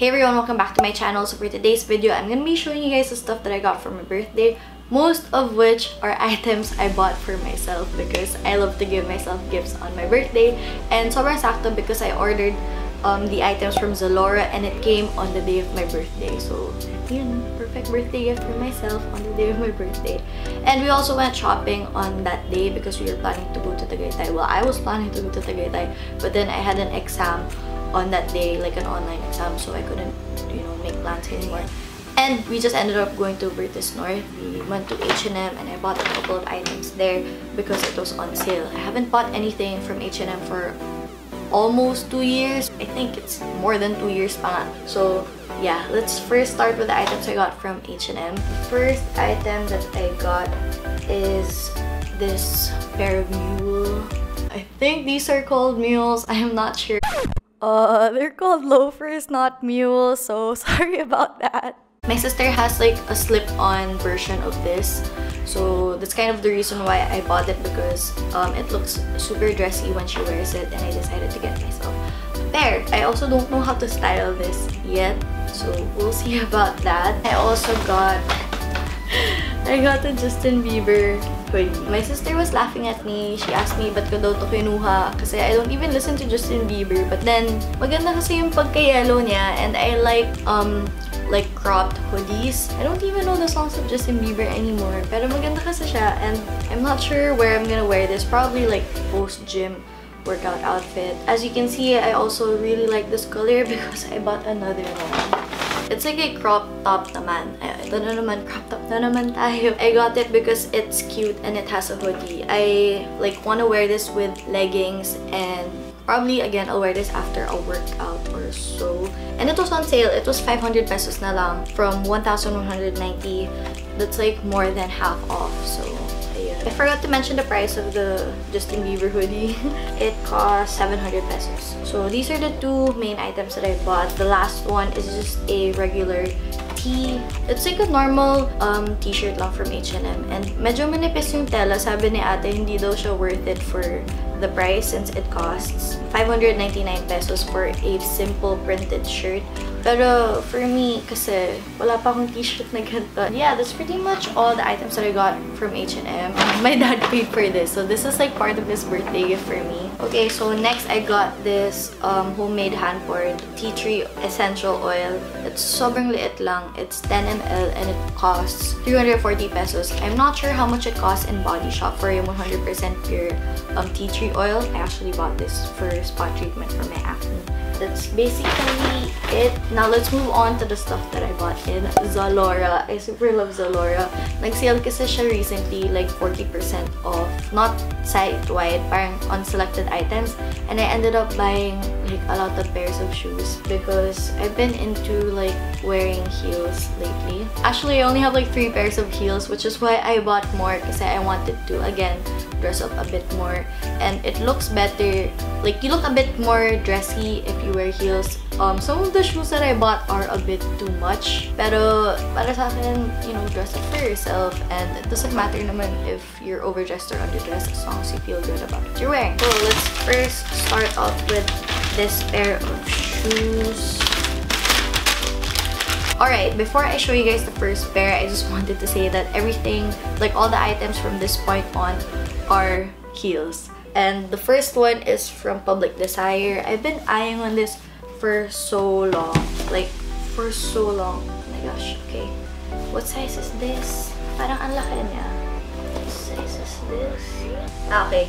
Hey everyone, welcome back to my channel. So for today's video, I'm gonna be showing you guys the stuff that I got for my birthday. Most of which are items I bought for myself because I love to give myself gifts on my birthday. And sobrang sakto because I ordered um, the items from Zalora and it came on the day of my birthday. So yun, perfect birthday gift for myself on the day of my birthday. And we also went shopping on that day because we were planning to go to Tagaytay. Well, I was planning to go to Tagaytay, but then I had an exam on that day, like an online exam, so I couldn't, you know, make plans anymore. And we just ended up going to Vertis North. We went to H&M and I bought a couple of items there because it was on sale. I haven't bought anything from H&M for almost two years. I think it's more than two years pa So yeah, let's first start with the items I got from H&M. First item that I got is this pair of mule. I think these are called mules. I am not sure. Uh, they're called loafers, not mules, so sorry about that. My sister has like a slip-on version of this. So that's kind of the reason why I bought it because um, it looks super dressy when she wears it and I decided to get myself a pair. I also don't know how to style this yet. So we'll see about that. I also got I got a Justin Bieber hoodie. My sister was laughing at me. She asked me ba't ko daw to kinuha kasi I don't even listen to Justin Bieber. But then, maganda kasi yung pagka-yellow niya and I like um like cropped hoodies. I don't even know the songs of Justin Bieber anymore. Pero maganda kasi siya and I'm not sure where I'm gonna wear this. Probably like post-gym workout outfit. As you can see, I also really like this color because I bought another one. It's like a crop top naman. Ito na naman, crop top na naman tayo. I got it because it's cute and it has a hoodie. I like want to wear this with leggings and probably again I'll wear this after a workout or so. And it was on sale. It was 500 pesos na lang from 1,190. That's like more than half off. So I forgot to mention the price of the Justin Bieber hoodie. it cost 700 pesos. So these are the two main items that I bought. The last one is just a regular tee. It's like a normal um, t-shirt lang from H&M. And medyo manipis yung tela. Sabi ni ate, hindi daw siya worth it for the price since it costs 599 pesos for a simple printed shirt. Pero for me, kasi wala pa akong t-shirt na ganito. Yeah, that's pretty much all the items that I got from H&M. My dad paid for this, so this is like part of his birthday gift for me. Okay, so next I got this um, homemade hand-poured tea tree essential oil. It's sobrang liit lang. It's 10 ml and it costs 340 pesos. I'm not sure how much it costs in Body Shop for a 100% pure um, tea tree oil. I actually bought this for spot treatment for my acne that's basically it. Now, let's move on to the stuff that I bought in Zalora. I super love Zalora. Nag-sale kasi siya recently, like 40% off. Not site-wide, parang on selected items. And I ended up buying like a lot of pairs of shoes because I've been into like wearing heels lately. Actually, I only have like three pairs of heels, which is why I bought more kasi I wanted to, again, dress up a bit more. And it looks better, like you look a bit more dressy if you wear heels. Um, some of the shoes that I bought are a bit too much. Pero para sa akin, you know, dress up for yourself. And it doesn't matter naman if you're overdressed or underdressed as long as you feel good about what you're wearing. So let's first start off with this pair of shoes. Alright, before I show you guys the first pair, I just wanted to say that everything, like all the items from this point on are heels. And the first one is from Public Desire. I've been eyeing on this for so long. Like, for so long. Oh my gosh, okay. What size is this? Parang ang laki niya. Size is this? Ah, okay.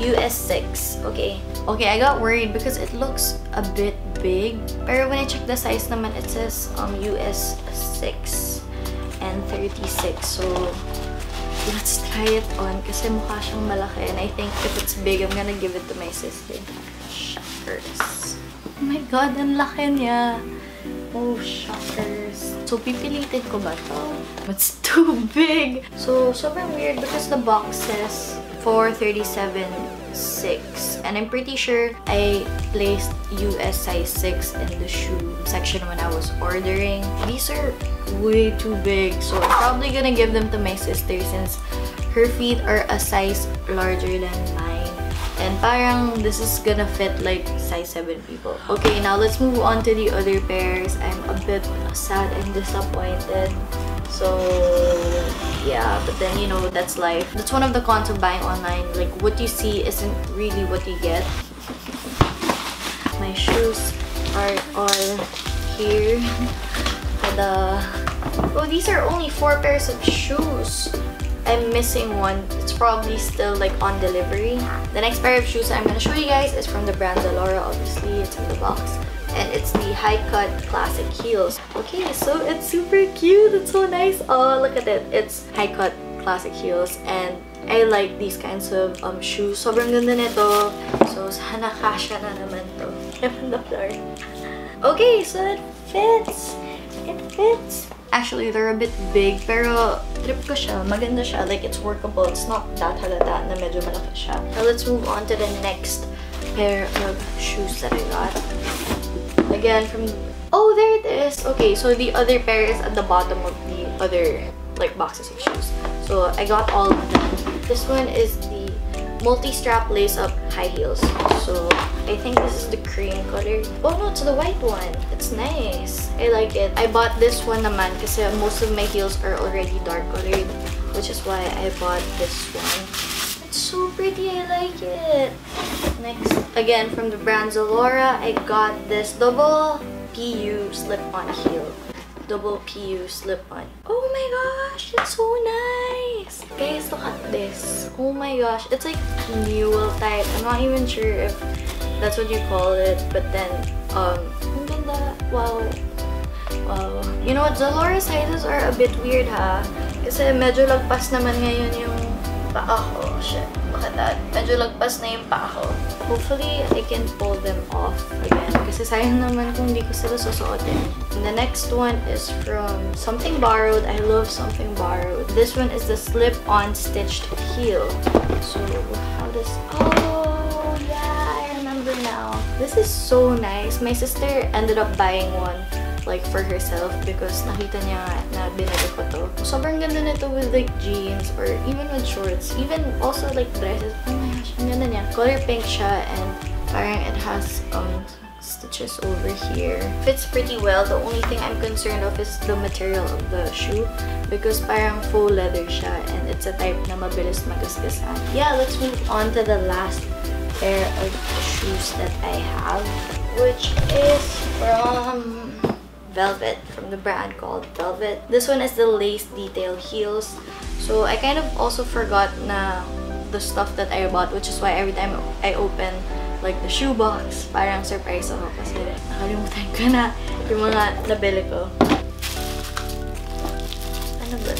US 6. Okay. Okay, I got worried because it looks a bit big. Pero when I check the size naman, it says um, US 6 and 36. So, let's try it on kasi mukha siyang malaki and I think if it's big, I'm gonna give it to my sister. Shockers. Oh my god, ang laki niya. Oh, shockers. So, pipilitin ko ba to? It's too big. So, sobrang weird because the box says 437 6 and I'm pretty sure I placed US size 6 in the shoe section when I was ordering. These are way too big so I'm probably gonna give them to my sister since her feet are a size larger than mine and parang this is gonna fit like size 7 people. Okay, now let's move on to the other pairs. I'm a bit sad and disappointed. So, yeah, but then, you know, that's life. That's one of the cons of buying online. Like, what you see isn't really what you get. My shoes are all here. The Oh, these are only four pairs of shoes. I'm missing one. It's probably still like on delivery. The next pair of shoes I'm gonna show you guys is from the brand Zalora. Obviously, it's in the box. And it's the High Cut Classic Heels. Okay, so it's super cute. It's so nice. Oh, look at it. It's High Cut Classic Heels. And I like these kinds of um, shoes. Sobrang ganda nito. So, sana kasha na naman to. I'm the floor. Okay, so it fits. It fits. Actually, they're a bit big, pero trip ko siya. Maganda siya. Like, it's workable. It's not that halata na medyo malaki siya. Now, let's move on to the next pair of shoes that I got. Again, from... Oh, there it is! Okay, so the other pair is at the bottom of the other, like, boxes of shoes. So, I got all of them. This one is the multi-strap lace-up high heels. So, I think this is the cream color. Oh no, it's the white one. It's nice. I like it. I bought this one naman kasi most of my heels are already dark colored. Which is why I bought this one. It's so pretty. I like it. Again from the brand Zalora, I got this double PU slip-on heel double PU slip-on. Oh my gosh, it's so nice! Guys, look at this. Oh my gosh, it's like mule type. I'm not even sure if that's what you call it. But then, um. Wow. Wow. You know what? Zalora sizes are a bit weird ha. Kasi medyo lagpas naman ngayon yung paa ko. Shit. That. Medyo lagpas na yung paa ko. Hopefully, I can pull them off again. Kasi sayang naman kung hindi ko sila susuotin. And the next one is from Something Borrowed. I love Something Borrowed. This one is the slip-on stitched heel. So, how does... Oh, yeah! I remember now. This is so nice. My sister ended up buying one like for herself because nakita niya na binili ko to. Sobrang ganda nito with like jeans or even with shorts. Even also like dresses. Oh my gosh, ang ganda niya. Color pink siya and parang it has um stitches over here. Fits pretty well. The only thing I'm concerned of is the material of the shoe because parang faux leather siya and it's a type na mabilis magasgasan. Yeah, let's move on to the last pair of shoes that I have, which is from Velvet, from the brand called Velvet. This one is the lace detail heels. So I kind of also forgot na the stuff that I bought, which is why every time I open like the shoe box, parang surprise ako kasi nakalimutan ko na yung mga nabili ko. Ano ba?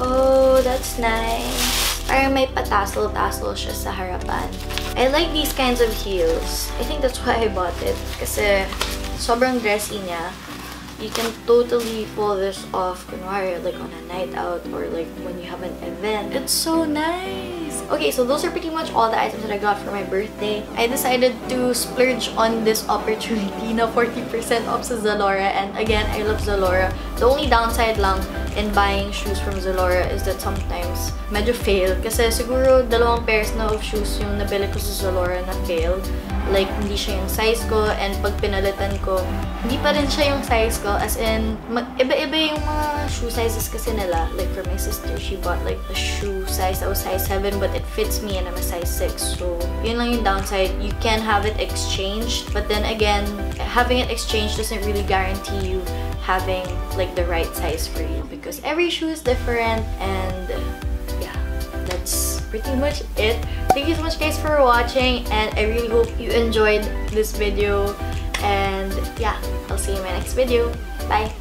Oh, that's nice. Parang may patassel-tassel siya sa harapan. I like these kinds of heels. I think that's why I bought it. Kasi sobrang dressy niya. You can totally pull this off kunwari like on a night out or like when you have an event. It's so nice! Okay, so those are pretty much all the items that I got for my birthday. I decided to splurge on this opportunity na 40% off sa Zalora. And again, I love Zalora. The only downside lang in buying shoes from Zalora is that sometimes medyo fail. Kasi siguro dalawang pairs na of shoes yung nabili ko sa Zalora na failed. Like, hindi siya yung size ko. And pag pinalitan ko, hindi pa rin siya yung size ko. As in, iba-iba yung mga shoe sizes kasi nila. Like, for my sister, she bought like a shoe size that was size 7 but it fits me and I'm a size 6. So, yun lang yung downside. You can have it exchanged, but then again, having it exchanged doesn't really guarantee you having like the right size for you because every shoe is different and pretty much it. Thank you so much guys for watching and I really hope you enjoyed this video and yeah, I'll see you in my next video. Bye!